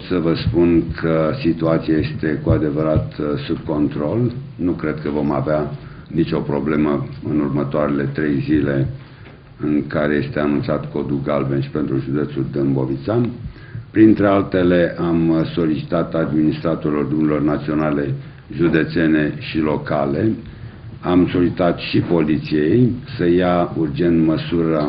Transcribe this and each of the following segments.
pot să vă spun că situația este cu adevărat uh, sub control. Nu cred că vom avea nicio problemă în următoarele trei zile în care este anunțat codul galben și pentru județul Dâmbovița. Printre altele, am solicitat administratorilor drumurilor naționale, județene și locale, am solicitat și poliției să ia urgent măsura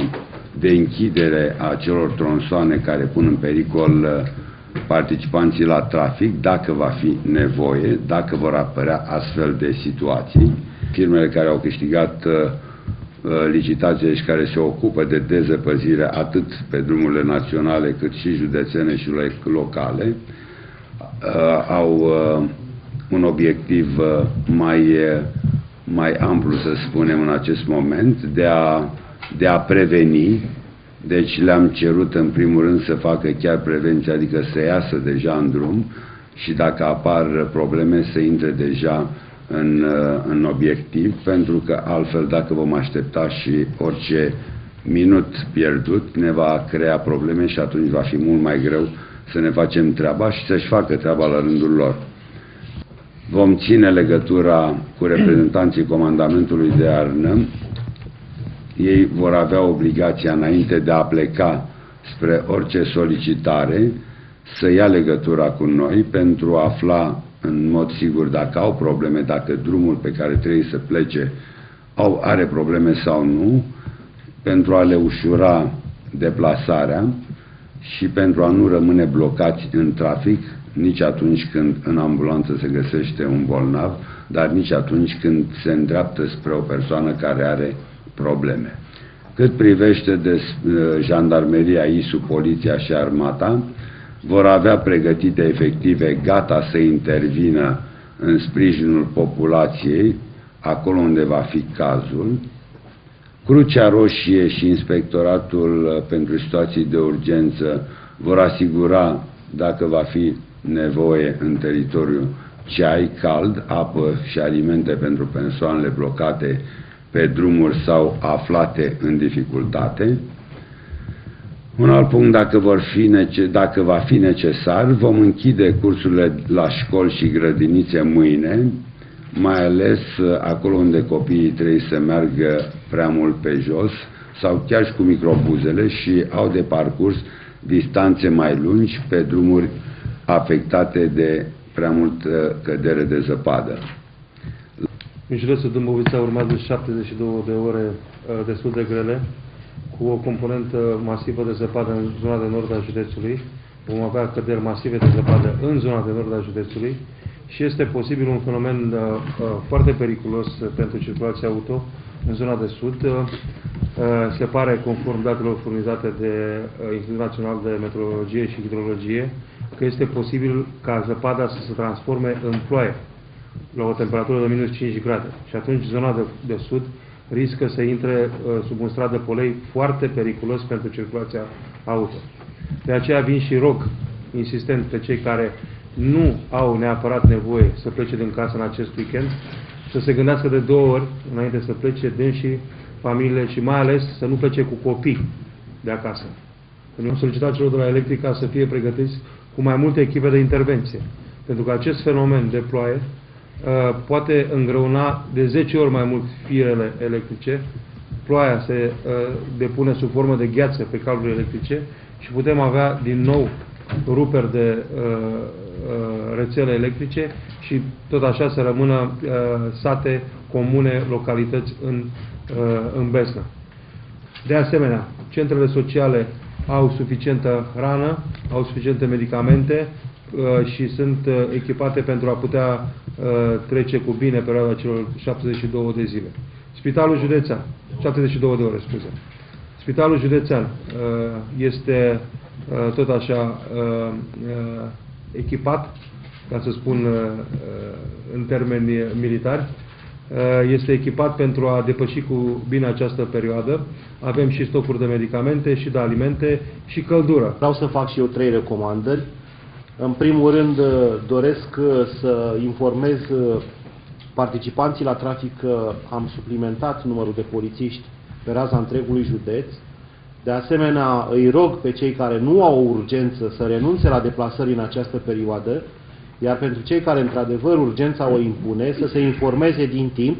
de închidere a celor tronsoane care pun în pericol uh, participanții la trafic, dacă va fi nevoie, dacă vor apărea astfel de situații. Firmele care au câștigat uh, uh, licitațiile și care se ocupă de dezăpăzire atât pe drumurile naționale cât și județene și locale au un obiectiv mai, mai amplu, să spunem, în acest moment, de a de a preveni, deci le-am cerut în primul rând să facă chiar prevenție, adică să iasă deja în drum și dacă apar probleme să intre deja în, în obiectiv, pentru că altfel dacă vom aștepta și orice minut pierdut ne va crea probleme și atunci va fi mult mai greu să ne facem treaba și să-și facă treaba la rândul lor. Vom ține legătura cu reprezentanții comandamentului de Arnă ei vor avea obligația înainte de a pleca spre orice solicitare să ia legătura cu noi pentru a afla în mod sigur dacă au probleme, dacă drumul pe care trebuie să plece au, are probleme sau nu, pentru a le ușura deplasarea și pentru a nu rămâne blocați în trafic nici atunci când în ambulanță se găsește un bolnav, dar nici atunci când se îndreaptă spre o persoană care are probleme. Cât privește de uh, jandarmeria, ISU, poliția și armata, vor avea pregătite efective gata să intervină în sprijinul populației, acolo unde va fi cazul. Crucea Roșie și Inspectoratul uh, pentru Situații de Urgență vor asigura, dacă va fi nevoie în teritoriu, ceai cald, apă și alimente pentru persoanele blocate pe drumuri sau aflate în dificultate. Un alt punct, dacă, vor fi dacă va fi necesar, vom închide cursurile la școli și grădinițe mâine, mai ales uh, acolo unde copiii trebuie să meargă prea mult pe jos sau chiar și cu microbuzele și au de parcurs distanțe mai lungi pe drumuri afectate de prea mult cădere de zăpadă. În județul Dâmbovița urmează 72 de ore uh, destul de grele, cu o componentă masivă de zăpadă în zona de nord a județului. Vom avea căderi masive de zăpadă în zona de nord a județului și este posibil un fenomen uh, uh, foarte periculos pentru circulația auto în zona de sud. Uh, se pare, conform datelor furnizate de uh, Institutul Național de Meteorologie și Hidrologie, că este posibil ca zăpada să se transforme în ploaie la o temperatură de minus 5 grade. Și atunci zona de, de sud riscă să intre uh, sub un strat de polei foarte periculos pentru circulația auto. De aceea vin și rog insistent pe cei care nu au neapărat nevoie să plece din casă în acest weekend, să se gândească de două ori înainte să plece, din și familiile și mai ales să nu plece cu copii de acasă. Când am solicitat celor de la Electrica să fie pregătiți cu mai multe echipe de intervenție. Pentru că acest fenomen de ploaie Uh, poate îngrăuna de 10 ori mai mult firele electrice, ploaia se uh, depune sub formă de gheață pe cablurile electrice și putem avea din nou ruperi de uh, uh, rețele electrice și tot așa să rămână uh, sate, comune, localități în, uh, în Besna. De asemenea, centrele sociale au suficientă hrană, au suficiente medicamente, Uh, și sunt uh, echipate pentru a putea uh, trece cu bine perioada celor 72 de zile. Spitalul județean, 72 de ore, scuze. Spitalul județean este tot așa echipat, ca să spun în termeni militari, este echipat pentru a depăși cu bine această perioadă. Avem și stocuri de medicamente și de alimente și căldură. Vreau să fac și eu trei recomandări. În primul rând, uh, doresc uh, să informez uh, participanții la trafic că am suplimentat numărul de polițiști pe raza întregului județ. De asemenea, îi rog pe cei care nu au o urgență să renunțe la deplasări în această perioadă, iar pentru cei care într-adevăr urgența o impune, să se informeze din timp,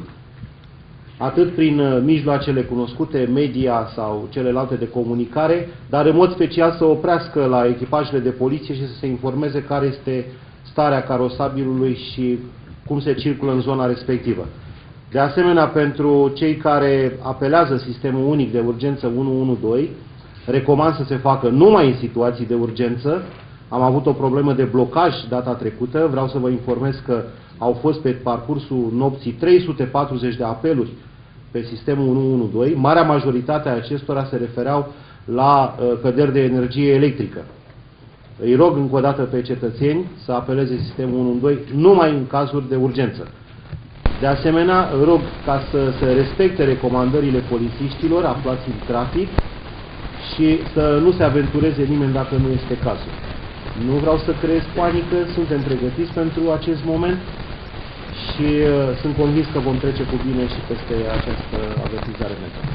atât prin uh, mijloacele cunoscute, media sau celelalte de comunicare, dar în mod special să oprească la echipajele de poliție și să se informeze care este starea carosabilului și cum se circulă în zona respectivă. De asemenea, pentru cei care apelează sistemul unic de urgență 112, recomand să se facă numai în situații de urgență. Am avut o problemă de blocaj data trecută. Vreau să vă informez că au fost pe parcursul nopții 340 de apeluri pe sistemul 112. Marea majoritate a acestora se refereau la uh, căderi de energie electrică. Îi rog încă o dată pe cetățeni să apeleze sistemul 112 numai în cazuri de urgență. De asemenea, rog ca să se respecte recomandările polițiștilor aflați în trafic și să nu se aventureze nimeni dacă nu este cazul. Nu vreau să creez panică, suntem pregătiți pentru acest moment și uh, sunt convins că vom trece cu bine și peste această avertizare mentală.